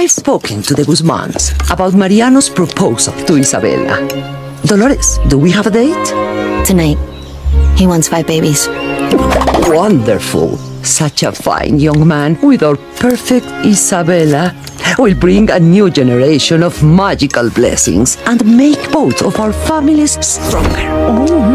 I've spoken to the Guzmans about Mariano's proposal to Isabella. Dolores, do we have a date? Tonight. He wants five babies. Wonderful. Such a fine young man with our perfect Isabella will bring a new generation of magical blessings and make both of our families stronger.